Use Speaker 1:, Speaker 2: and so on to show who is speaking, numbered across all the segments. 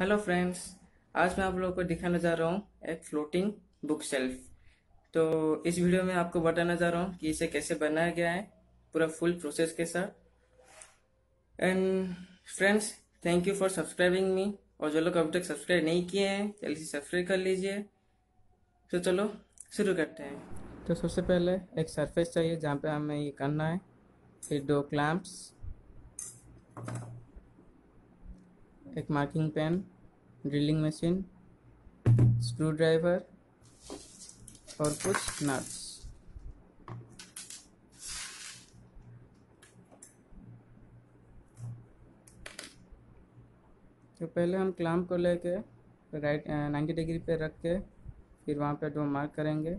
Speaker 1: Hello friends आज मैं आप लोगों को दिखाने जा रहा हूँ एक फ्लोटिंग बुक शेल्फ तो इस वीडियो में आपको बताना जा रहा हूँ कि इसे कैसे बनाया गया है, पूरा फुल प्रोसेस के साथ। And friends thank you for subscribing me और जो लोग अभी तक सब्सक्राइब नहीं किए हैं, जल्दी से सब्सक्राइब कर लीजिए। तो चलो, शुरू करते हैं। तो सबसे पहले एक सरफेस चाहिए जहाँ पे हमें ये करना है। फिर दो क्लैम्प्स एक marking pen drilling machine screwdriver और कुछ नट्स तो पहले हम क्लाम को लेके राइट नाइन्टी डिग्री पे रख के फिर वहाँ पे दो मार्क करेंगे.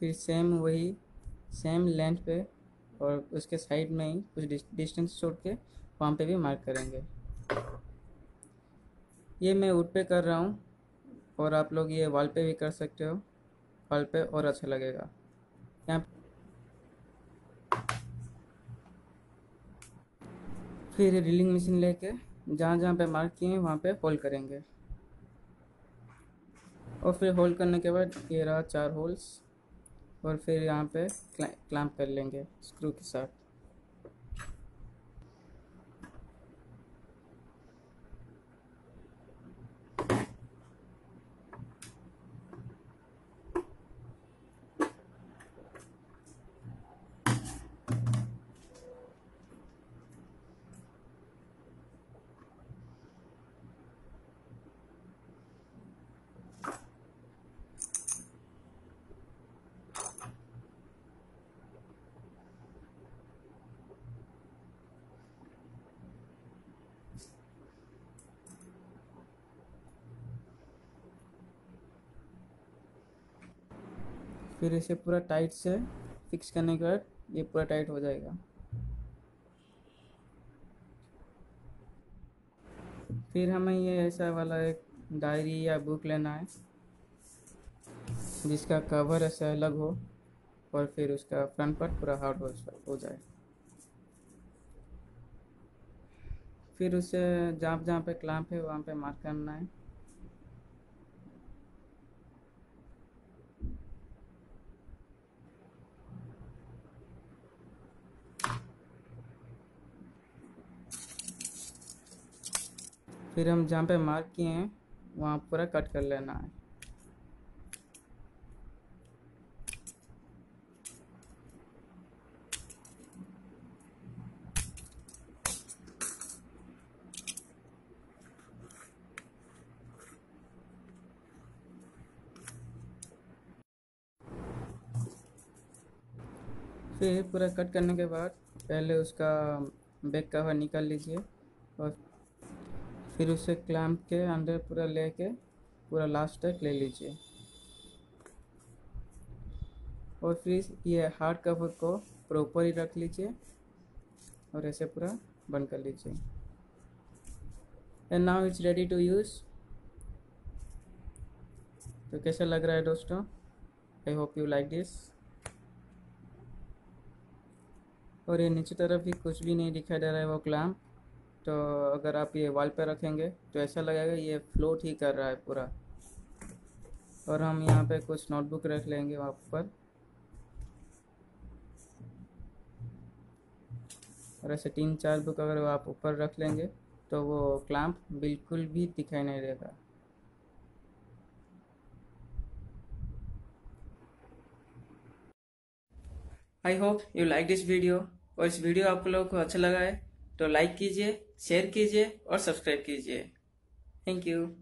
Speaker 1: फिर सेम वही सेम लेंथ पे और उसके साइड में ही, कुछ डिस्टेंस छोड़ के वहाँ पे भी मार्क करेंगे। ये मैं वुड पे कर रहा हूँ और आप लोग ये वॉल पे भी कर सकते हो। वॉल पे और अच्छा लगेगा। यहाँ फिर रीलिंग मशीन लेके जहाँ जहाँ पे मार्क किए हैं, वहाँ पे होल्ड करेंगे। और फिर होल्ड करने के बाद ये रहा चार होल्स और फिर यहाँ पे क्लैंप कर लेंगे स्क्रू के साथ। फिर इसे पूरा टाइट से फिक्स करने के बाद ये पूरा टाइट हो जाएगा। फिर हमें ये ऐसा वाला एक डायरी या बुक लेना है जिसका कवर ऐसा अलग हो और फिर उसका फ्रंट पार्ट पूरा हार्ड हो, जाए फिर उसे जहाँ जहाँ पे क्लैंप है वहाँ पे मार्क करना है। फिर हम जहाँ पे मार्क किए हैं, वहाँ पूरा कट कर लेना है। फिर पूरा कट करने के बाद पहले उसका बैक कवर निकाल लीजिए और फिर उसे क्लैम्प के अंदर पूरा ले लेके, पूरा लास्ट तक ले लीजिए। और फिर ये हार्ड कवर को प्रॉपर ही रख लीजिए और ऐसे पूरा बंद कर लीजिए। And now it's ready to use तो कैसा लग रहा है दोस्तों? I hope you like this और ये नीचे तरफ़ भी कुछ भी नहीं दिखाई दे रहा है वो क्लैम्प तो अगर आप ये वॉल पे रखेंगे तो ऐसा लगेगा ये फ्लोट ही कर रहा है पूरा। और हम यहाँ पे कुछ नोटबुक रख लेंगे वहाँ पर। और ऐसे तीन चार बुक अगर आप ऊपर रख लेंगे तो वो क्लैंप बिल्कुल भी दिखाई नहीं देगा। I hope you like this video और इस वीडियो आप लोगों को अच्छा लगा है। तो लाइक कीजिए शेयर कीजिए और सब्सक्राइब कीजिए। Thank you